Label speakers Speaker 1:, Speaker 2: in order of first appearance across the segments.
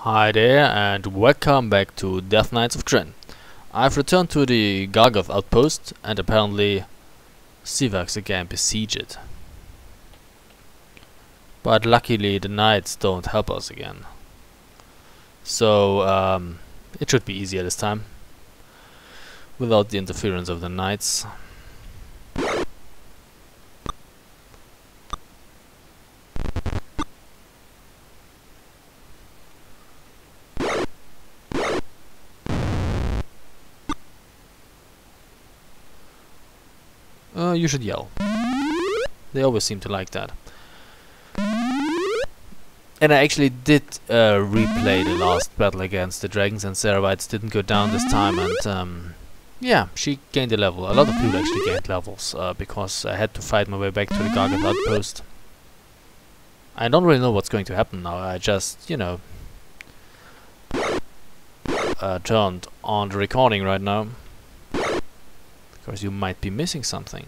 Speaker 1: Hi there and welcome back to Death Knights of Krynn. I've returned to the Gargath outpost and apparently Sivaks again besiege it. But luckily the knights don't help us again. So um, it should be easier this time. Without the interference of the knights. Uh, you should yell. They always seem to like that. And I actually did uh, replay the last battle against the dragons and Zara Whites didn't go down this time and um, yeah, she gained a level. A lot of people actually gained levels uh, because I had to fight my way back to the Gargath outpost. I don't really know what's going to happen now, I just, you know, uh, turned on the recording right now because you might be missing something.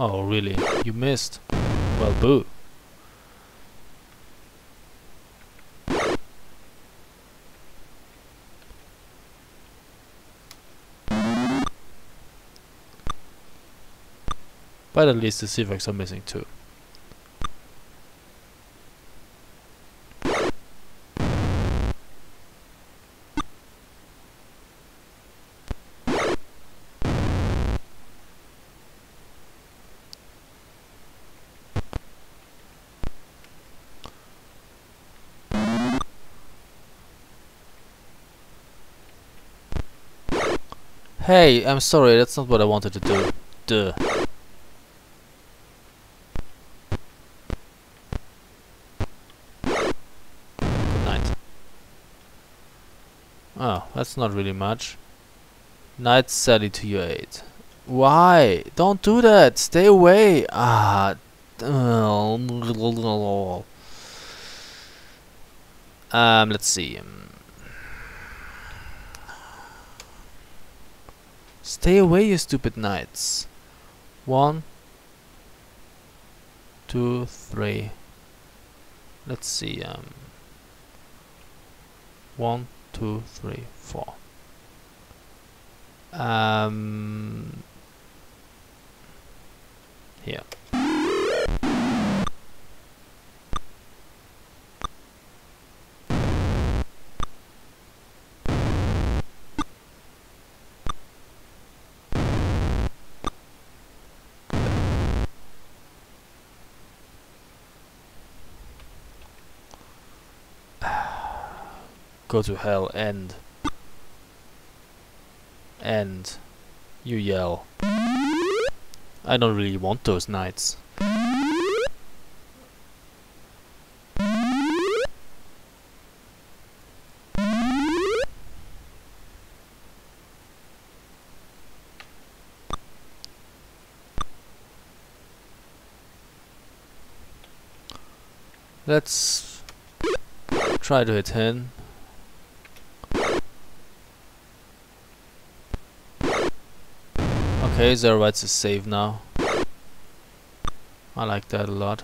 Speaker 1: Oh, really? You missed? Well, boo. But at least the Sivaks are missing too. Hey, I'm sorry, that's not what I wanted to do. Duh. Night. Oh, that's not really much. Knight Sally to your aid. Why? Don't do that! Stay away! Ah. Um, let's see. Stay away, you stupid knights. One, two, three. Let's see. Um, one, two, three, four. Um, here. Go to hell and and you yell. I don't really want those knights. Let's try to hit him. Okay, Zara Whites is safe now. I like that a lot.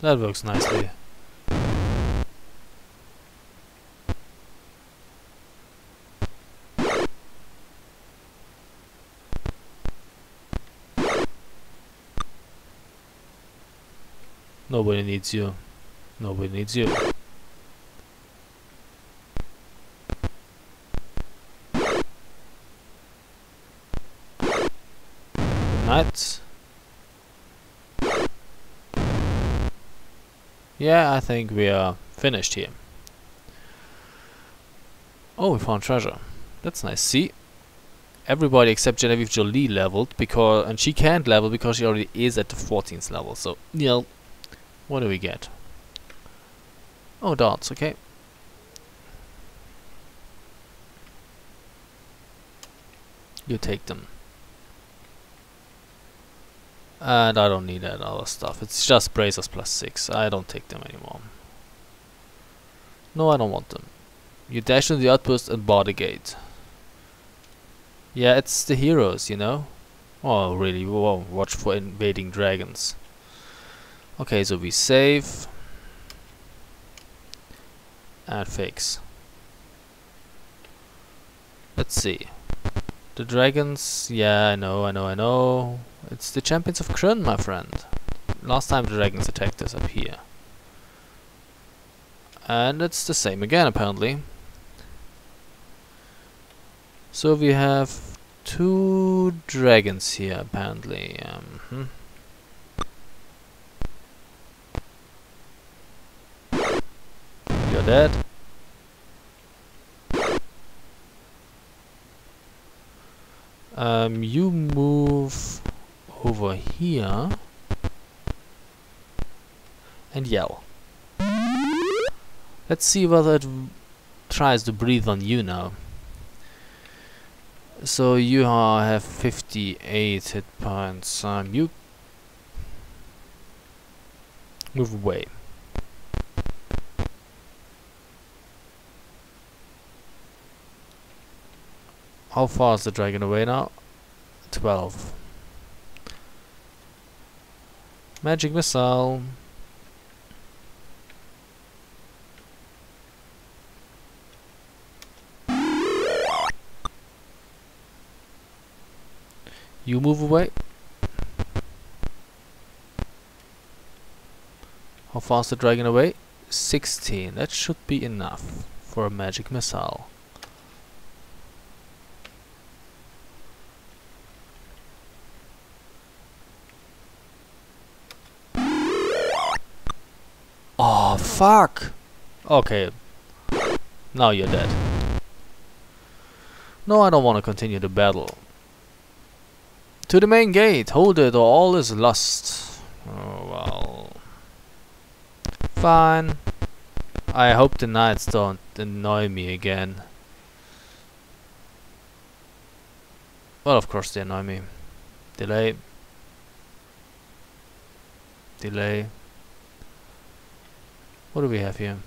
Speaker 1: That works nicely. Nobody needs you. Nobody needs you. Night. Yeah, I think we are finished here. Oh, we found treasure. That's nice. See? Everybody except Genevieve Jolie leveled because and she can't level because she already is at the 14th level. So, Neil, what do we get? Oh, darts, okay. You take them. And I don't need that other stuff. It's just bracers plus 6. I don't take them anymore. No, I don't want them. You dash into the outpost and bar the gate. Yeah, it's the heroes, you know? Oh, really? Whoa, watch for invading dragons. Okay, so we save. And fix. Let's see. The dragons, yeah, I know, I know, I know. It's the champions of Krynn, my friend. Last time the dragons attacked us up here. And it's the same again, apparently. So we have two dragons here, apparently. Um, hmm. You're dead. Um, you move over here and yell. Let's see whether it tries to breathe on you now. So you have 58 hit points. Um, you move away. How far is the dragon away now? 12. Magic missile. You move away. How fast the dragon away? 16. That should be enough for a magic missile. Fuck! Okay. Now you're dead. No, I don't want to continue the battle. To the main gate! Hold it or all is lost. Oh, well... Fine. I hope the knights don't annoy me again. Well, of course they annoy me. Delay. Delay. What do we have here?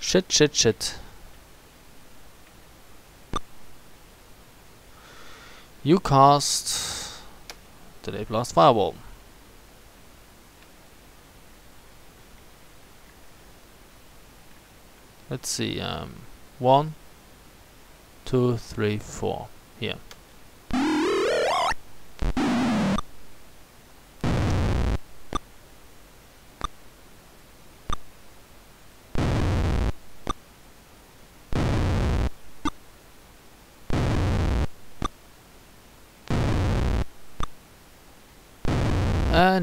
Speaker 1: Shit, shit, shit. You cast Delay Blast Fireball. Let's see, um, one, two, three, four. Here.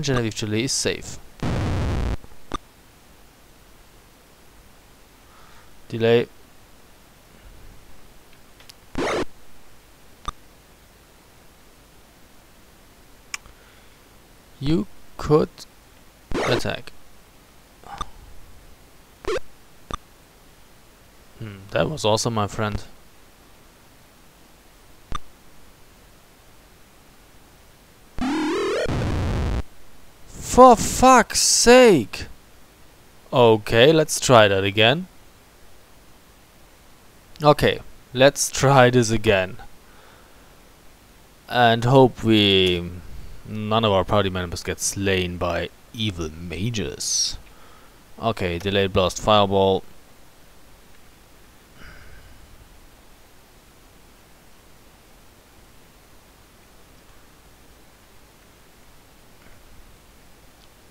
Speaker 1: And Genevieve is safe. Delay. You could attack. Hmm, that was awesome, my friend. For fuck's sake! Okay, let's try that again. Okay, let's try this again. And hope we none of our party members get slain by evil mages. Okay, delayed blast fireball.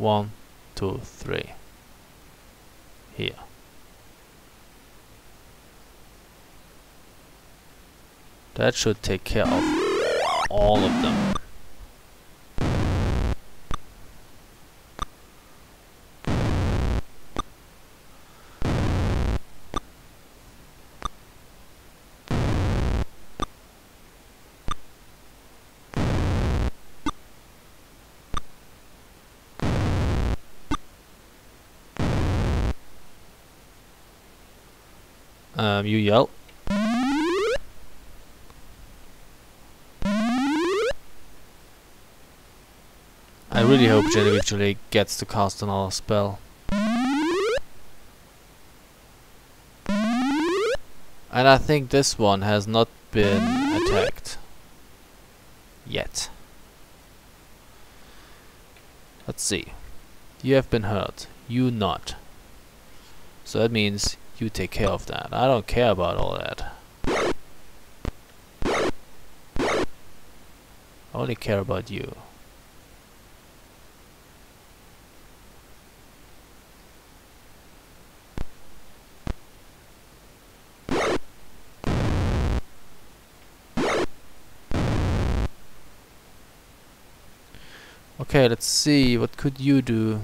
Speaker 1: One, two, three. Here. That should take care of all of them. Um, you yell. I really hope Genevieve Jolie gets to cast another spell. And I think this one has not been attacked. Yet. Let's see. You have been hurt. You not. So that means you take care of that. I don't care about all that. I only care about you. Okay, let's see, what could you do?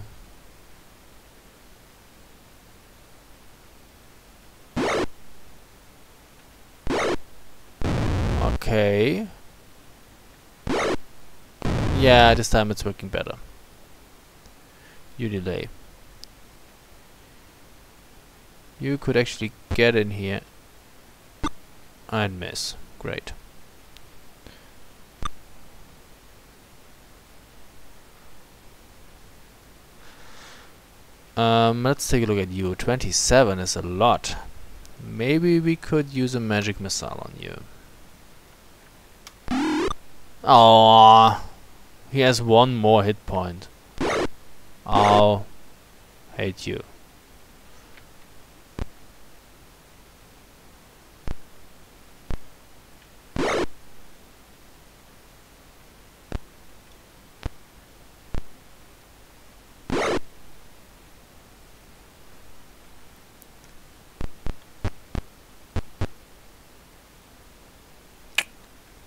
Speaker 1: Okay. Yeah, this time it's working better. You delay. You could actually get in here and miss. Great. Um, let's take a look at you. 27 is a lot. Maybe we could use a magic missile on you. Oh, he has one more hit point. I'll hate you.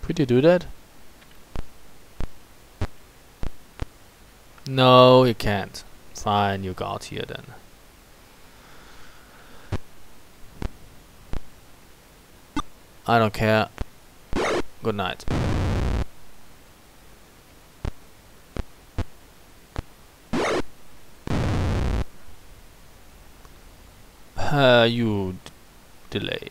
Speaker 1: Could you do that? No, you can't. Fine, you got here then. I don't care. Good night. Uh, you delay.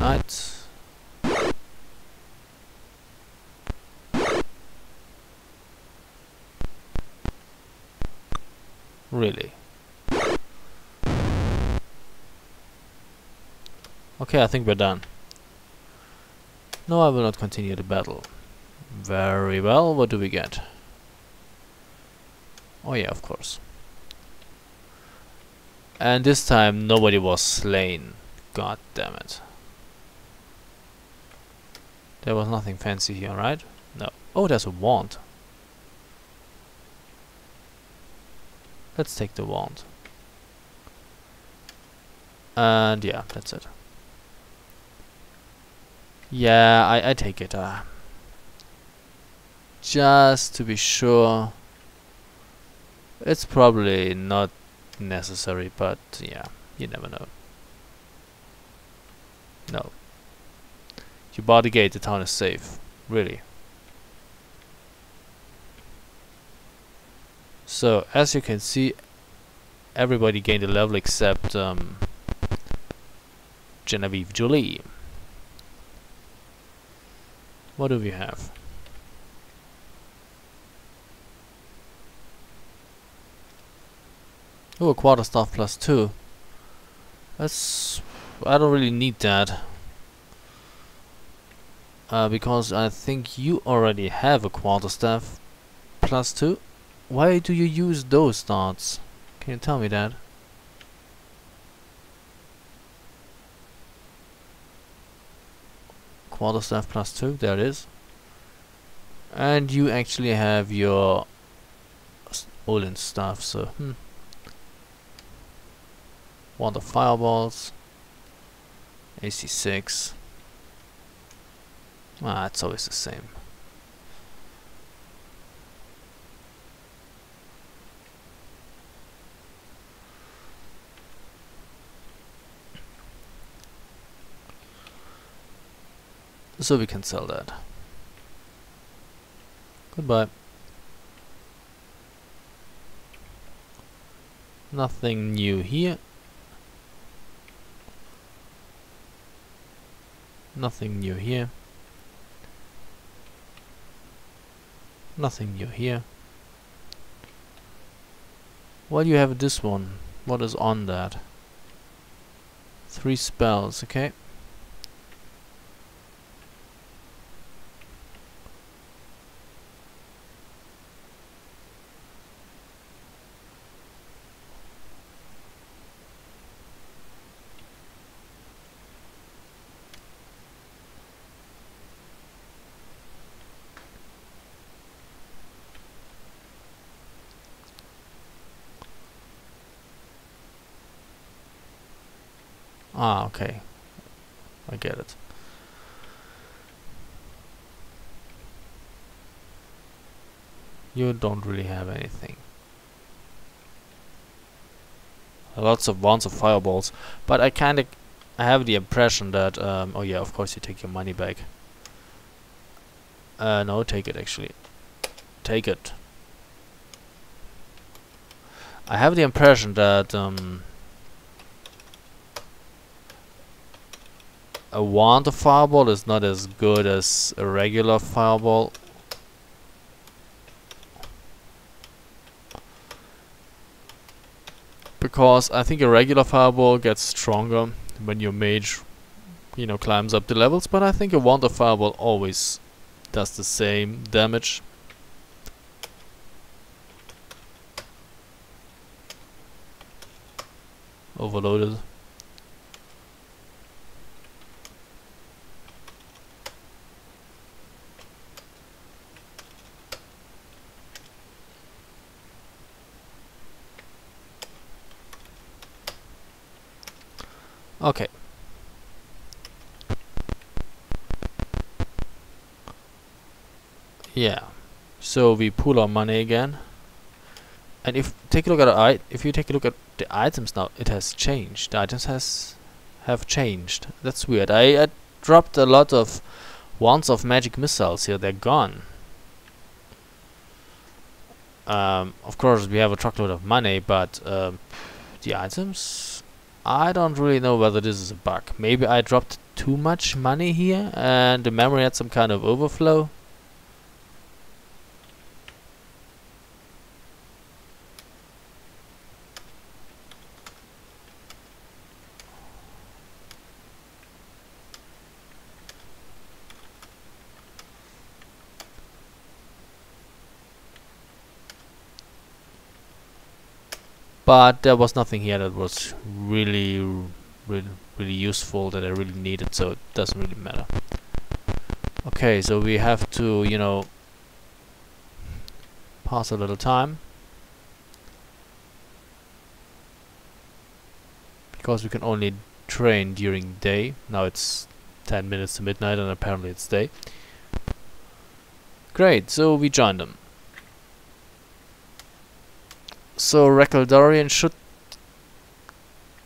Speaker 1: Night. Okay, I think we're done. No, I will not continue the battle. Very well, what do we get? Oh yeah, of course. And this time nobody was slain. God damn it. There was nothing fancy here, right? No. Oh, there's a wand. Let's take the wand. And yeah, that's it. Yeah, I, I take it. Uh, just to be sure. It's probably not necessary, but yeah, you never know. No. You bar the gate, the town is safe. Really. So, as you can see, everybody gained a level except um, Genevieve Jolie. What do we have? Oh, a quarter staff plus two. That's... I don't really need that. Uh, because I think you already have a quarter staff plus two. Why do you use those dots? Can you tell me that? Quarterstaff plus two, there it is. And you actually have your Olin stuff, so hmm. Of Fireballs. AC6. Ah, it's always the same. So we can sell that. Goodbye. Nothing new here. Nothing new here. Nothing new here. Well, you have this one. What is on that? Three spells, okay. Ah, okay. I get it. You don't really have anything. Lots of wands of fireballs, but I kind of I have the impression that um, oh yeah, of course you take your money back. Uh, no, take it actually. Take it. I have the impression that um, a wand of fireball is not as good as a regular fireball. Because I think a regular fireball gets stronger when your mage, you know, climbs up the levels, but I think a wand of fireball always does the same damage. Overloaded. Okay. Yeah. So we pull our money again. And if take a look at I if you take a look at the items now, it has changed. The items has have changed. That's weird. I, I dropped a lot of wands of magic missiles here. They're gone. Um, of course, we have a truckload of money, but um, the items I don't really know whether this is a bug. Maybe I dropped too much money here and the memory had some kind of overflow. But there was nothing here that was really really really useful that I really needed so it doesn't really matter. Okay so we have to you know pass a little time. Because we can only train during day. Now it's 10 minutes to midnight and apparently it's day. Great so we joined them so Rekaldarian should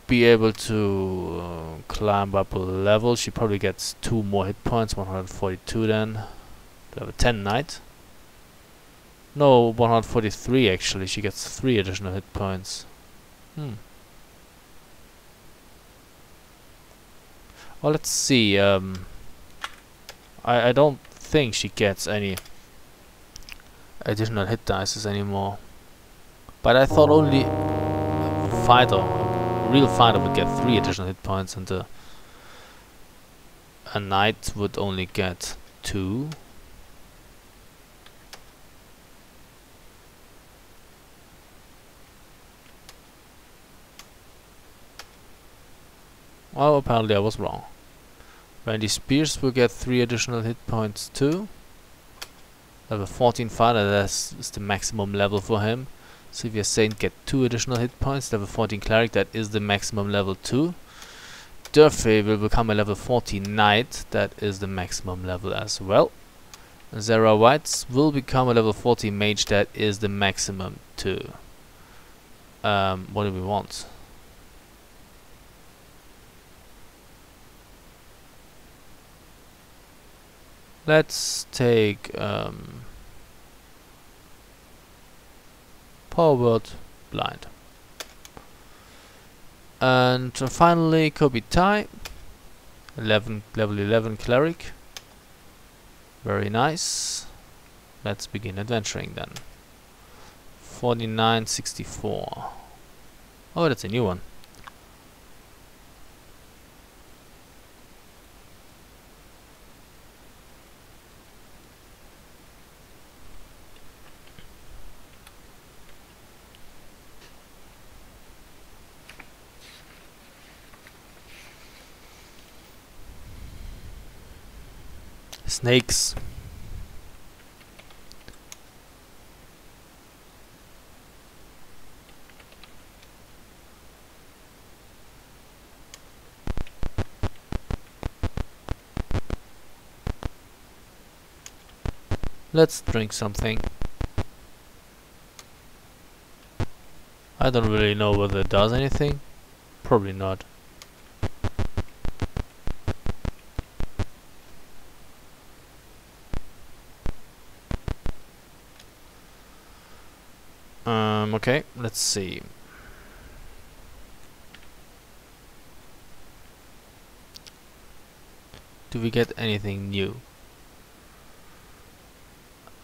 Speaker 1: be able to uh, climb up a level. She probably gets two more hit points, 142 then. To have a 10 knight. No, 143 actually. She gets three additional hit points. Hmm. Well, let's see. Um, I I don't think she gets any additional hit dices anymore. But I thought only a fighter, a real fighter would get 3 additional hit points and a, a knight would only get 2. Well, apparently I was wrong. Randy Spears will get 3 additional hit points too. Level 14 fighter, that's the maximum level for him. Sylvia Saint get 2 additional hit points. Level 14 cleric, that is the maximum level 2. Durfey will become a level 14 knight, that is the maximum level as well. Zara Whites will become a level 14 mage, that is the maximum too. Um, what do we want? Let's take um, Power Word Blind. And finally Kobe Tai, 11, level 11 Cleric. Very nice. Let's begin adventuring then. 4964. Oh, that's a new one. Snakes. Let's drink something. I don't really know whether it does anything. Probably not. Um, okay, let's see. Do we get anything new?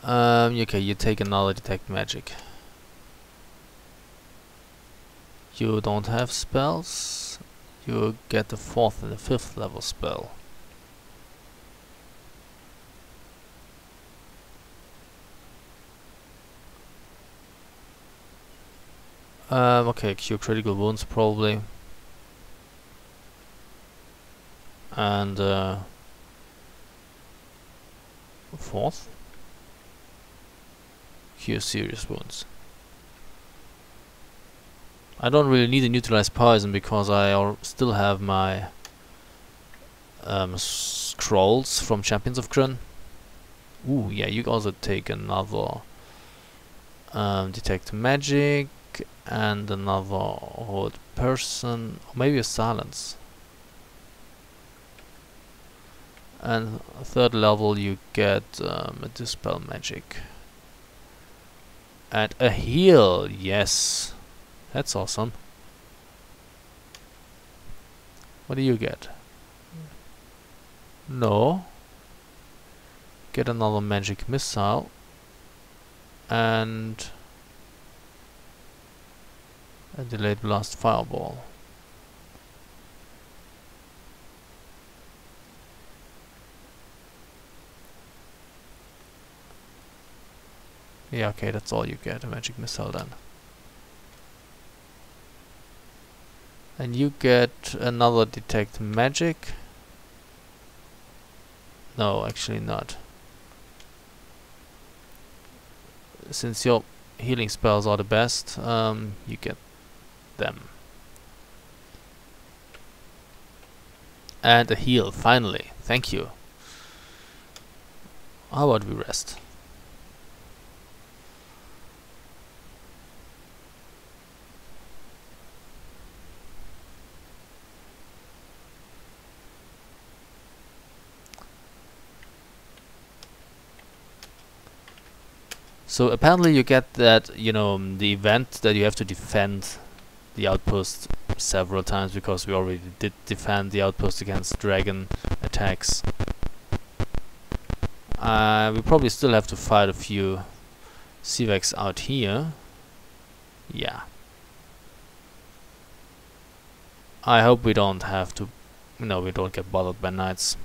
Speaker 1: Um, okay, you take a another detect magic. You don't have spells. You get the fourth and the fifth level spell. Um, okay, cure critical wounds probably. And uh, fourth, cure serious wounds. I don't really need to neutralize poison because I still have my um, scrolls from Champions of Krynn. Ooh, yeah, you also take another um, detect magic and another hold person, maybe a silence. And third level you get um, a dispel magic. And a heal, yes. That's awesome. What do you get? No. Get another magic missile. And a delayed blast fireball. Yeah, okay, that's all you get, a magic missile then. And you get another detect magic. No, actually not. Since your healing spells are the best, um, you get them. And a heal, finally. Thank you. How about we rest? So apparently you get that, you know, the event that you have to defend the outpost several times because we already did defend the outpost against dragon attacks. Uh, we probably still have to fight a few Sivaks out here. Yeah. I hope we don't have to, No, we don't get bothered by knights.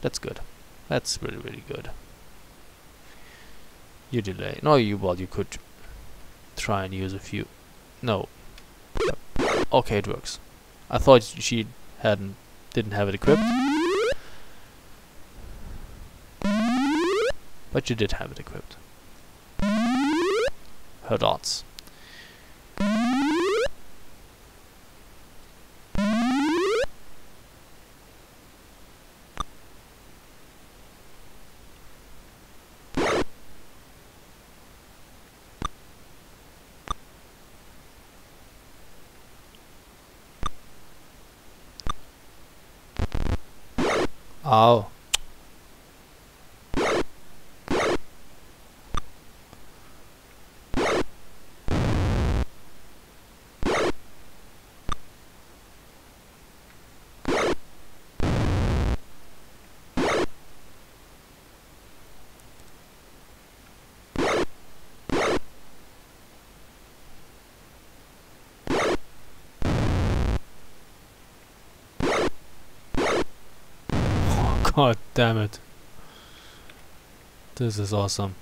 Speaker 1: That's good. That's really, really good. You delay. No, you, well, you could try and use a few. No. Okay, it works. I thought she hadn't, didn't have it equipped. But you did have it equipped. Her dots. Oh. God damn it. This is awesome.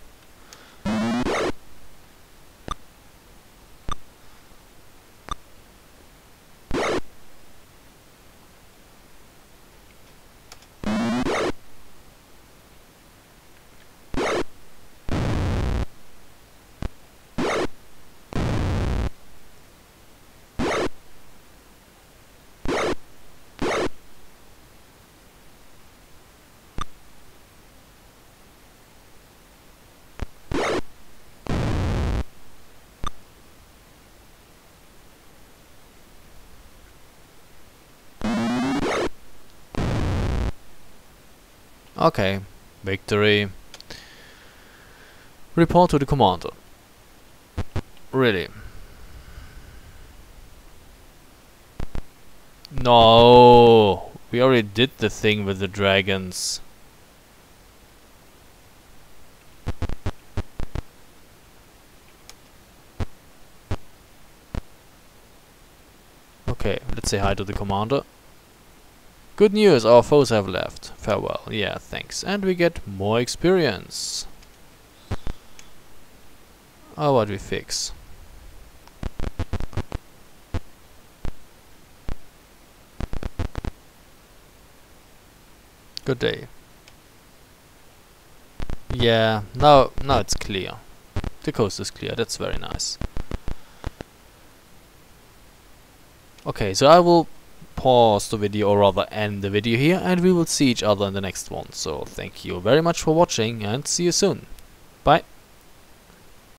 Speaker 1: Okay, victory. Report to the commander. Really? No, we already did the thing with the dragons. Okay, let's say hi to the commander. Good news, our foes have left. Farewell. Yeah, thanks. And we get more experience. Oh, what we fix? Good day. Yeah, now now it's clear. The coast is clear, that's very nice. Okay, so I will pause the video or rather end the video here and we will see each other in the next one. So thank you very much for watching and see you soon. Bye.